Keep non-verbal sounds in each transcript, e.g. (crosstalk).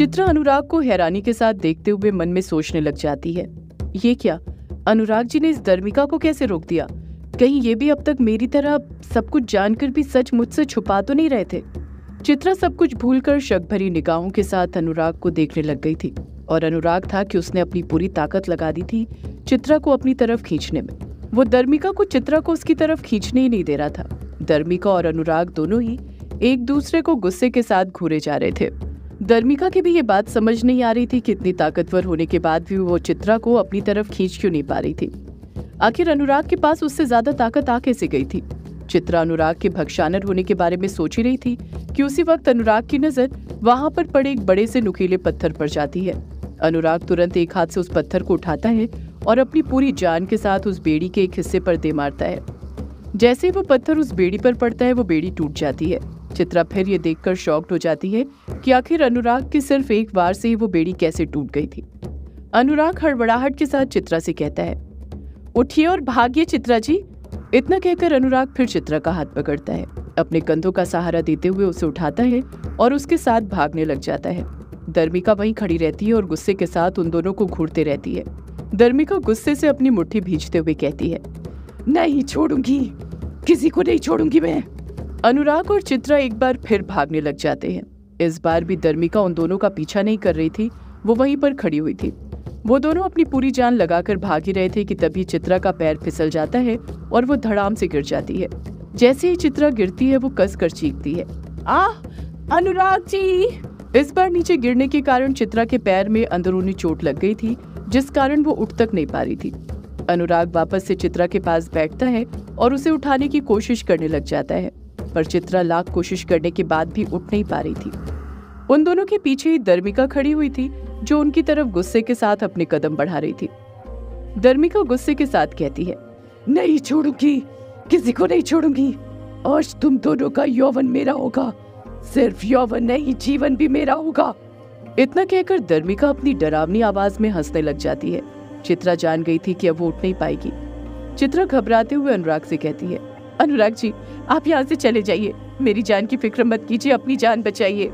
चित्रा अनुराग को हैरानी के साथ देखते हुए मन में सोचने लग जाती है। ये क्या? अनुराग जी ने इस दर्मिका को कैसे रोक दिया? कहीं ये भी अब तक मेरी तरह सब कुछ जानकर भी सच मुझसे छुपा तो नहीं रहे थे? चित्रा सब कुछ भूलकर शक भरी निगाहों के साथ अनुराग को देखने लग गई थी और अनुराग था कि उसने अपनी पूरी ताकत लगा दी थी चित्रा को अपनी तरफ़ खींचने में। वो दर्मिका को चित्रा को उसकी तरफ़ खींचने ही नहीं दे रहा था। दर्मिका और अनुराग दोनों ही एक दूसरे को गुस्से के साथ घूरे जा रहे थे। दर्मिका की भी ये बात समझ नहीं आ रही थी कि इतनी ताकतवर होने के बाद भी वो चित्रा को अपनी तरफ़ खींच क्यों नहीं पा रही थी। आखिर अनुराग के पास उससे ज़्यादा ताकत आ कैसे गई थी। चित्रा अनुराग के भक्षानर होने के बारे में सोच ही रही थी कि उसी वक्त अनुराग की नज़र वहाँ पर पड़े एक बड़े से नुकीले पत्थर पर जाती है। अनुराग तुरंत एक हाथ से उस पत्थर को उठाता है और अपनी पूरी जान के साथ उस बेड़ी के एक हिस्से पर दे मारता है। जैसे ही वो पत्थर उस बेड़ी पर पड़ता है, वो बेड़ी टूट जाती है। चित्रा फिर ये देखकर शॉक्ड हो जाती है कि आखिर अनुराग की सिर्फ़ एक बार से वो बेड़ी कैसे टूट गई थी। अनुराग हड़बड़ाहट के साथ चित्रा से कहता है, उठिए और भागिए चित्रा जी। इतना कहकर अनुराग फिर चित्रा का हाथ पकड़ता है, अपने कंधों का सहारा देते हुए उसे उठाता है और उसके साथ भागने लग जाता है। दर्मिका वहीं खड़ी रहती है और गुस्से के साथ उन दोनों को घूरते रहती है। दर्मिका गुस्से से अपनी मुट्ठी भींचते हुए कहती है, नहीं छोड़ूँगी, किसी को नहीं छोड़ूँगी मैं। अनुराग और चित्रा एक बार फिर भागने लग जाते हैं। इस बार भी दर्मिका उन दोनों का पीछा नहीं कर रही थी, वो वहीं पर खड़ी हुई थी। वो दोनों अपनी पूरी जान लगाकर भाग ही रहे थे कि तभी चित्रा का पैर फिसल जाता है और वो धड़ाम से गिर जाती है। जैसे ही चित्रा गिरती है, वो कस कर चीखती है आ अनुराग जी! इस बार नीचे गिरने के कारण चित्रा के पैर में अंदरूनी चोट लग गई थी, जिस कारण वो उठ तक नहीं पा रही थी। अनुराग वापस से चित्रा के पास बैठता है और उसे उठाने की कोशिश करने लग जाता है। पर चित्रा लाख कोशिश करने के बाद भी उठ नहीं पा रही थी। उन दोनों के पीछे ही दर्मिका खड़ी हुई थी, जो उनकी तरफ़ गुस्से के साथ अपने कदम बढ़ा रही थी। दर्मिका गुस्से के साथ कहती है, नहीं छोड़ूँगी, किसी को नहीं छोड़ूँगी। आज तुम दोनों का यौवन मेरा होगा, सिर्फ़ यौवन नहीं, जीवन भी मेरा होगा। इतना कहकर दर्मिका अपनी डरावनी आवाज़ में हंसने लग जाती है। चित्रा जान गई थी कि अब वो उठ नहीं पाएगी। चित्रा घबराते हुए अनुराग से कहती है अनुराग जी, आप यहाँ से चले जाइए। मेरी जान की फ़िक्र मत कीजिए, अपनी जान बचाइए।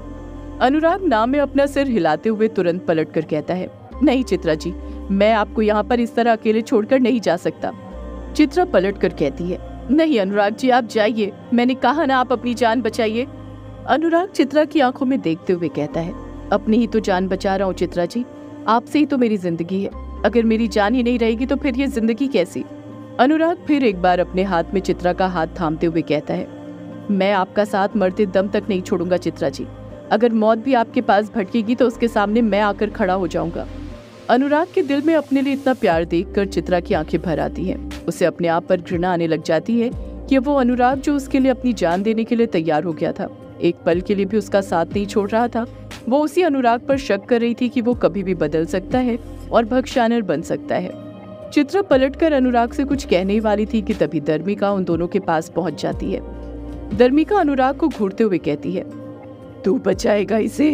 अनुराग नाम में अपना सिर हिलाते हुए तुरंत पलट कर कहता है, नहीं चित्रा जी, मैं आपको यहाँ पर इस तरह अकेले छोड़कर नहीं जा सकता। चित्रा पलट कर कहती है, नहीं अनुराग जी, आप जाइए। मैंने कहा ना आप अपनी जान बचाइए। अनुराग चित्रा की आँखों में देखते हुए कहता है, अपनी ही तो जान बचा रहा हूँ चित्रा जी। आपसे ही तो मेरी ज़िंदगी है। अगर मेरी जान ही नहीं रहेगी तो फिर ये ज़िंदगी कैसी? अनुराग फिर एक बार अपने हाथ में चित्रा का हाथ थामते हुए कहता है, मैं आपका साथ मरते दम तक नहीं छोड़ूँगा चित्रा जी। अगर मौत भी आपके पास भटकेगी तो उसके सामने मैं आकर खड़ा हो जाऊँगा अनुराग के दिल में अपने लिए इतना प्यार देखकर चित्रा की आँखें भर आती हैं। उसे अपने आप पर घृणा आने लग जाती है कि वो अनुराग जो उसके लिए अपनी जान देने के लिए तैयार हो गया था, एक पल के लिए भी उसका साथ नहीं छोड़ रहा था। वो उसी अनुराग पर शक कर रही थी कि वो कभी भी बदल सकता है और भक्शानर बन सकता है। चित्रा पलटकर अनुराग से कुछ कहने वाली थी कि तभी दर्मिका उन दोनों के पास पहुँच जाती है। दर्मिका अनुराग को घूरते हुए कहती है, तू बचाएगा इसे?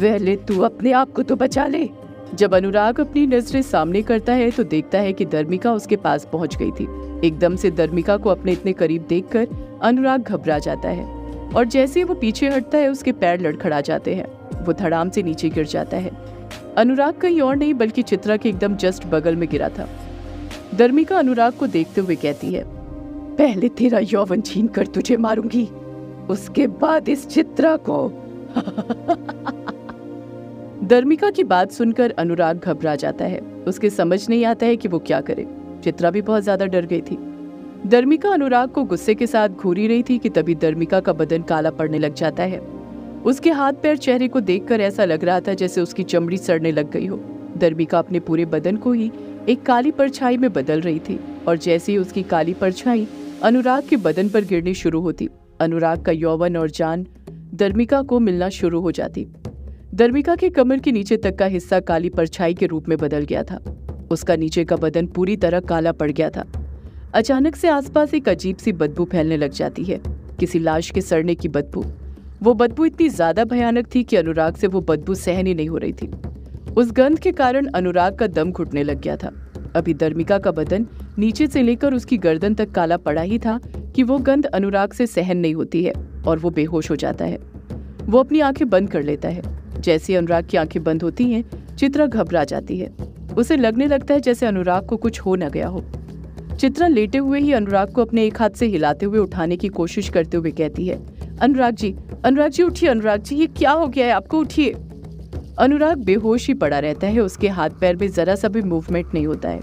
पहले तू अपने आप को तो बचा ले। जब अनुराग अपनी नज़रें सामने करता है तो देखता है कि दर्मिका उसके पास पहुँच गई थी। एकदम से दर्मिका को अपने इतने करीब देखकर अनुराग घबरा जाता है और जैसे वो पीछे हटता है, उसके पैर लड़खड़ा जाते हैं। वो धड़ाम से नीचे गिर जाता है। अनुराग कहीं और नहीं, बल्कि चित्रा के एकदम जस्ट बगल में गिरा था। दर्मिका अनुराग को देखते हुए कहती है, पहले तेरा यौवन छीन कर तुझे मारूँगी, उसके बाद इस चित्रा को। (laughs) दर्मिका की बात सुनकर अनुराग घबरा जाता है। उसके समझ नहीं आता है कि वो क्या करे। चित्रा भी बहुत ज़्यादा डर गई थी। दर्मिका अनुराग को गुस्से के साथ घूरी रही थी कि तभी दर्मिका का बदन काला पड़ने लग जाता है। उसके हाथ पैर चेहरे को देखकर ऐसा लग रहा था जैसे उसकी चमड़ी सड़ने लग गई हो। दर्मिका अपने पूरे बदन को ही एक काली परछाई में बदल रही थी और जैसे ही उसकी काली परछाई अनुराग के बदन पर गिरनी शुरू होती, अनुराग का यौवन और जान दर्मिका को मिलना शुरू हो जाती। दर्मिका के कमर के नीचे तक का हिस्सा काली परछाई के रूप में बदल गया था। उसका नीचे का बदन पूरी तरह काला पड़ गया था। अचानक से आसपास एक अजीब सी बदबू फैलने लग जाती है। किसी लाश के सड़ने की बदबू। वो बदबू इतनी ज़्यादा भयानक थी कि अनुराग से वो बदबू सहन ही नहीं हो रही थी। उस गंध के कारण अनुराग का दम घुटने लग गया था। अभी दर्मिका का बदन नीचे से लेकर उसकी गर्दन तक काला पड़ा ही था कि वो गंध अनुराग से सहन नहीं होती है और वो बेहोश हो जाता है। वो अपनी आँखें बंद कर लेता है। जैसे अनुराग की आँखें बंद होती हैं, चित्रा घबरा जाती है। उसे लगने लगता है जैसे अनुराग को कुछ हो न गया हो। चित्रा लेटे हुए ही अनुराग को अपने एक हाथ से हिलाते हुए उठाने की कोशिश करते हुए कहती है अनुराग जी अनुराग जी, उठिए अनुराग जी, ये क्या हो गया है? आपको उठिए। अनुराग बेहोश ही पड़ा रहता है, उसके हाथ पैर में जरा सा भी मूवमेंट नहीं होता है।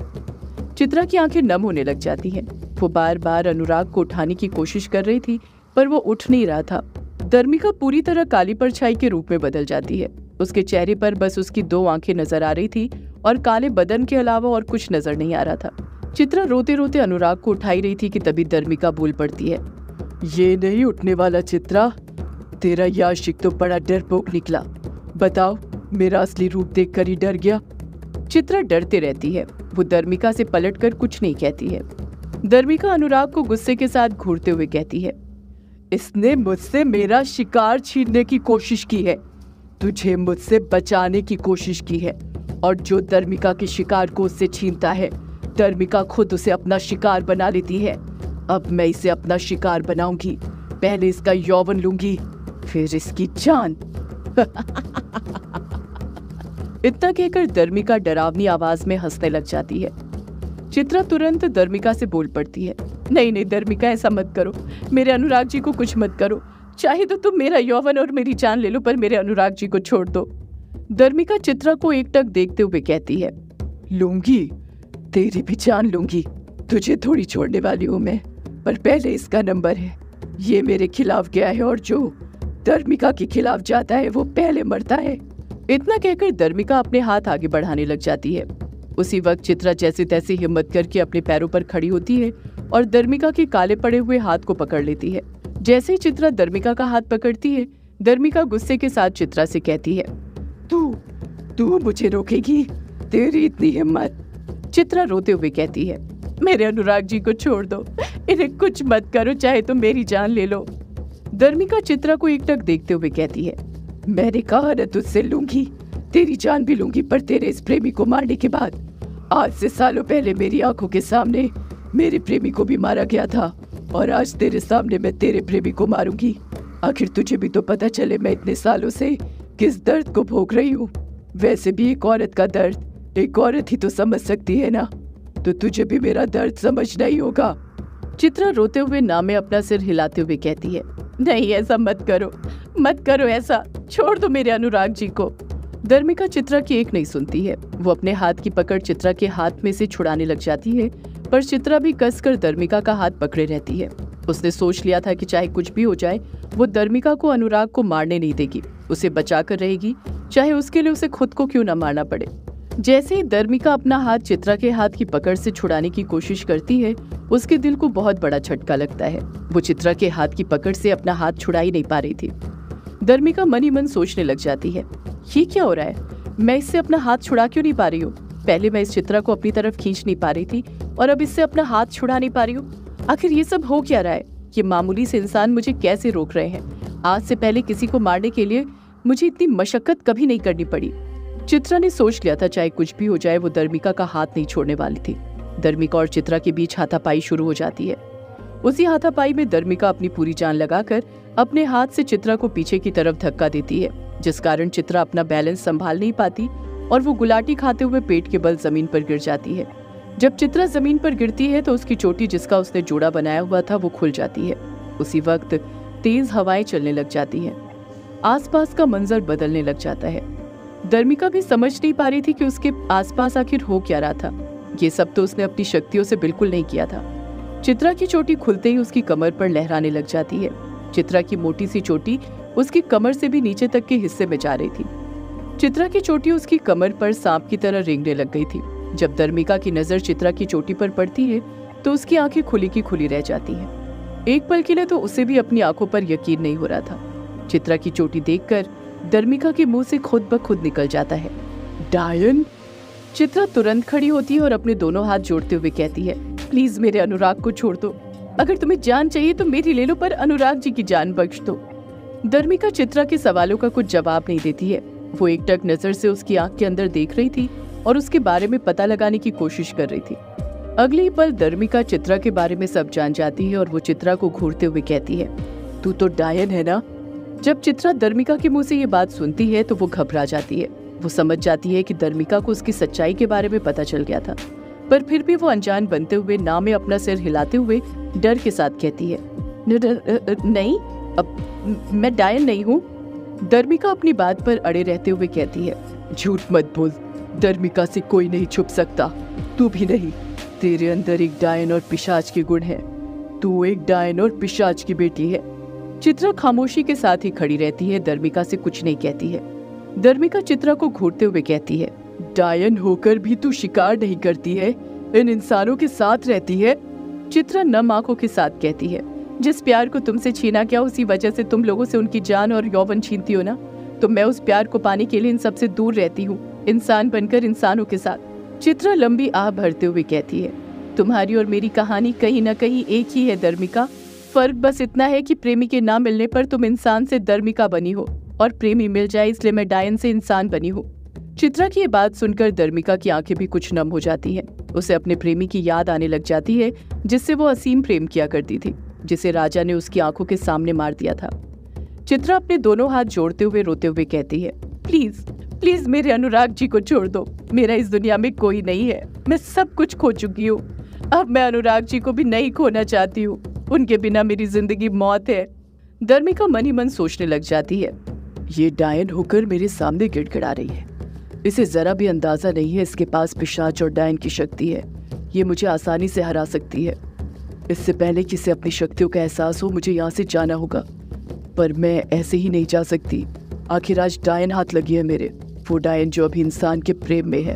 चित्रा की आँखें नम होने लग जाती हैं। वो बार बार अनुराग को उठाने की कोशिश कर रही थी, पर वो उठ नहीं रहा था। दर्मिका पूरी तरह काली परछाई के रूप में बदल जाती है। उसके चेहरे पर बस उसकी दो आँखें नज़र आ रही थी और काले बदन के अलावा और कुछ नज़र नहीं आ रहा था। चित्रा रोते रोते अनुराग को उठाई रही थी कि तभी दर्मिका बोल पड़ती है। ये नहीं उठने वाला चित्रा। तेरा याशिक तो बड़ा डरपोक निकला। बताओ, मेरा असली रूप देखकर ही डर गया। चित्रा डरते रहती है। वो दर्मिका से पलटकर कुछ नहीं कहती है। दर्मिका अनुराग को गुस्से के साथ घूरते हुए कहती है, इसने मुझसे मेरा शिकार छीनने की कोशिश की है। तुझे मुझसे बचाने की कोशिश की है। और जो दर्मिका के शिकार को उससे छीनता है दर्मिका खुद उसे अपना शिकार बना लेती है। अब मैं इसे अपना शिकार बनाऊँगी। पहले इसका यौवन लूँगी, फिर इसकी जान। (laughs) इतना कहकर दर्मिका डरावनी आवाज़ में हंसने लग जाती है। चित्रा तुरंत दर्मिका से बोल पड़ती है, नहीं नहीं दर्मिका ऐसा मत करो। मेरे अनुराग जी को कुछ मत करो। चाहे तो तुम मेरा यौवन और मेरी जान ले लो, पर मेरे अनुराग जी को छोड़ दो। दर्मिका चित्रा को एक टक देखते हुए कहती है, लूँगी, तेरी भी जान लूँगी। तुझे थोड़ी छोड़ने वाली हूँ मैं। पर पहले इसका नंबर है। ये मेरे खिलाफ गया है और जो दर्मिका के खिलाफ जाता है, वो पहले मरता है। इतना कहकर दर्मिका अपने हाथ आगे बढ़ाने लग जाती है। उसी वक्त चित्रा जैसे तैसे हिम्मत करके अपने पैरों पर खड़ी होती है और दर्मिका के काले पड़े हुए हाथ को पकड़ लेती है। जैसे ही चित्रा दर्मिका का हाथ पकड़ती है दर्मिका गुस्से के साथ चित्रा से कहती है, तू तू मुझे रोकेगी, तेरी इतनी हिम्मत। चित्रा रोते हुए कहती है मेरे अनुराग जी को छोड़ दो। इन्हें कुछ मत करो, चाहे तो मेरी जान ले लो। दर्मिका चित्रा को एक टक देखते हुए कहती है मैंने कहा न तुझसे लूँगी। तेरी जान भी लूँगी, पर तेरे इस प्रेमी को मारने के बाद। आज से सालों पहले मेरी आँखों के सामने मेरे प्रेमी को भी मारा गया था, और आज तेरे सामने मैं तेरे प्रेमी को मारूँगी। आखिर तुझे भी तो पता चले मैं इतने सालों से किस दर्द को भोग रही हूँ। वैसे भी एक औरत का दर्द एक औरत ही तो समझ सकती है ना? तो तुझे भी मेरा दर्द समझना ही होगा। चित्रा रोते हुए नामे अपना सिर हिलाते हुए कहती है, नहीं, ऐसा मत करो मत करो ऐसा, छोड़ दो मेरे अनुराग जी को। दर्मिका चित्रा की एक नहीं सुनती है। वो अपने हाथ की पकड़ चित्रा के हाथ में से छुड़ाने लग जाती है, पर चित्रा भी कसकर दर्मिका का हाथ पकड़े रहती है। उसने सोच लिया था कि चाहे कुछ भी हो जाए, वो दर्मिका को अनुराग को मारने नहीं देगी। उसे बचा कर रहेगी, चाहे उसके लिए उसे खुद को क्यों न मारना पड़े। जैसे ही दर्मिका अपना हाथ चित्रा के हाथ की पकड़ से छुड़ाने की कोशिश करती है, उसके दिल को बहुत बड़ा झटका लगता है। वो चित्रा के हाथ की पकड़ से अपना हाथ छुड़ा ही नहीं पा रही थी। दर्मिका मनी मन सोचने लग जाती है, ये क्या हो रहा है? मैं इससे अपना हाथ छुड़ा क्यों नहीं पा रही हूँ? पहले मैं इस चित्रा को अपनी तरफ़ खींच नहीं पा रही थी, और अब इससे अपना हाथ छुड़ा नहीं पा रही हूँ? आखिर ये सब हो क्या रहा है? ये मामूली से इंसान मुझे कैसे रोक रहे हैं? आज से पहले किसी को मारने के लिए मुझे इतनी मशक्कत कभी नहीं करनी पड़ी। चित्रा ने सोच लिया था चाहे कुछ भी हो जाए, वो दर्मिका का हाथ नहीं छोड़ने वाली थी। दर्मिका और चित्रा के बीच हाथापाई शुरू हो जाती है। उसी हाथापाई में दर्मिका अपनी पूरी जान लगाकर अपने हाथ से चित्रा को पीछे की तरफ़ धक्का देती है, जिस कारण चित्रा अपना बैलेंस संभाल नहीं पाती और वो गुलाटी खाते हुए पेट के बल ज़मीन पर गिर जाती है। जब चित्रा ज़मीन पर गिरती है तो उसकी चोटी जिसका उसने जोड़ा बनाया हुआ था, वो खुल जाती है। उसी वक्त तेज हवाएँ चलने लग जाती हैं। आसपास का मंजर बदलने लग जाता है। दर्मिका भी समझ नहीं पा रही थी कि उसके आसपास आखिर हो क्या रहा था। ये सब तो उसने अपनी शक्तियों से बिल्कुल नहीं किया था। चित्रा की चोटी खुलते ही उसकी कमर पर लहराने लग जाती है। चित्रा की मोटी सी चोटी उसकी कमर से भी नीचे तक के हिस्से में जा रही थी। चित्रा की चोटी उसकी कमर पर सांप की तरह रेंगने लग गई थी। जब दर्मिका की नज़र चित्रा की चोटी पर पड़ती है तो उसकी आँखें खुली की खुली रह जाती हैं। एक पल के लिए तो उसे भी अपनी आँखों पर यकीन नहीं हो रहा था। चित्रा की चोटी देखकर दर्मिका के मुँह से खुद ब खुद निकल जाता है। डायन, चित्रा तुरंत खड़ी होती है और अपने दोनों हाथ जोड़ते हुए कहती है, प्लीज़ मेरे अनुराग को छोड़ दो। अगर तुम्हें जान चाहिए तो मेरी ले लो, पर अनुराग जी की जान बख्श दो। दर्मिका चित्रा के सवालों का कुछ जवाब नहीं देती है। वो एक टक नज़र से उसकी आँख के अंदर देख रही थी और उसके बारे में पता लगाने की कोशिश कर रही थी। अगली पल दर्मिका चित्रा के बारे में सब जान जाती है और वो चित्रा को घूरते हुए कहती है, तू तो डायन है ना? जब चित्रा दर्मिका के मुँह से ये बात सुनती है तो वो घबरा जाती है। वो समझ जाती है कि दर्मिका को उसकी सच्चाई के बारे में पता चल गया था। पर फिर भी वो अनजान बनते हुए ना में अपना सिर हिलाते हुए डर के साथ कहती है नहीं, अब मैं डायन नहीं हूँ। दर्मिका अपनी बात पर अड़े रहते हुए कहती है, झूठ मत बोल, दर्मिका से कोई नहीं छुप सकता। तू भी नहीं, तेरे अंदर एक डायन और पिशाच के गुण है। तू एक डायन और पिशाच की बेटी है। चित्रा खामोशी के साथ ही खड़ी रहती है दर्मिका से कुछ नहीं कहती है। दर्मिका चित्रा को घूरते हुए कहती है, डायन होकर भी तू शिकार नहीं करती है, इन इंसानों के साथ रहती है? चित्रा नम आँखों के साथ कहती है, जिस प्यार को तुमसे छीना क्या उसी वजह से तुम लोगों से उनकी जान और यौवन छीनती हो ना? तो मैं उस प्यार को पाने के लिए इन सबसे दूर रहती हूँ, इंसान बनकर इंसानों के साथ। चित्रा लंबी आह भरते हुए कहती है, तुम्हारी और मेरी कहानी कहीं न कहीं एक ही है दर्मिका फ़र्क बस इतना है कि प्रेमी के ना मिलने पर तुम इंसान से दर्मिका बनी हो, और प्रेमी मिल जाए इसलिए मैं डायन से इंसान बनी हूँ। चित्रा की ये बात सुनकर दर्मिका की आँखें भी कुछ नम हो जाती हैं। उसे अपने प्रेमी की याद आने लग जाती है, जिससे वो असीम प्रेम किया करती थी, जिसे राजा ने उसकी आँखों के सामने मार दिया था। चित्रा अपने दोनों हाथ जोड़ते हुए रोते हुए कहती है, प्लीज़ प्लीज़ मेरे अनुराग जी को छोड़ दो। मेरा इस दुनिया में कोई नहीं है। मैं सब कुछ खो चुकी हूँ। अब मैं अनुराग जी को भी नहीं खोना चाहती हूँ। उनके बिना मेरी ज़िंदगी मौत है। धर्मिका मन ही मन सोचने लग जाती है। ये डायन होकर मेरे सामने गिड़गिड़ा रही है। इसे जरा भी अंदाज़ा नहीं है इसके पास पिशाच और डायन की शक्ति है। ये मुझे आसानी से हरा सकती है। इससे पहले किसी अपनी शक्तियों का एहसास हो, मुझे यहाँ से जाना होगा। पर मैं ऐसे ही नहीं जा सकती। आखिर आज डायन हाथ लगी है मेरे। वो डायन जो अभी इंसान के प्रेम में है।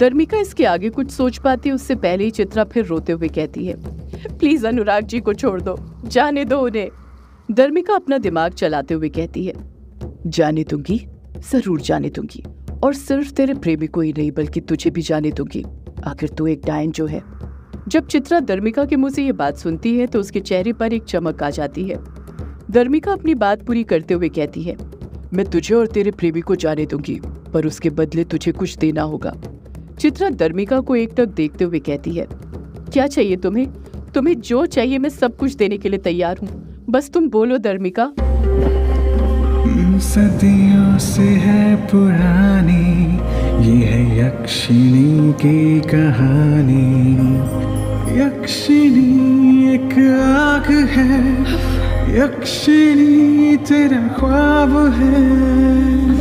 दर्मिका इसके आगे कुछ सोच पाती है, उससे पहले ही चित्रा फिर रोते हुए कहती है प्लीज़ अनुराग जी को छोड़ दो। जाने दो उन्हें। धर्मिका अपना दिमाग चलाते हुए कहती है, जाने दूँगी, ज़रूर जाने दूँगी। और सिर्फ़ तेरे प्रेमी को ही नहीं, बल्कि तुझे भी जाने दूँगी। आखिर तू एक डायन जो है। जब चित्रा धर्मिका के मुँह से ये बात सुनती है तो उसके चेहरे पर एक चमक आ जाती है। धर्मिका अपनी बात पूरी करते हुए कहती है, मैं तुझे और तेरे प्रेमी को जाने दूँगी, पर उसके बदले तुझे कुछ देना होगा। चित्रा धर्मिका को एक टक देखते हुए कहती है, क्या चाहिए तुम्हें? तुम्हें जो चाहिए मैं सब कुछ देने के लिए तैयार हूँ। बस तुम बोलो, धर्मिका। सदियों से है पुरानी, ये है यक्षिणी की कहानी। यक्षिणी एक आग है, यक्षिणी तेरा ख्वाब है।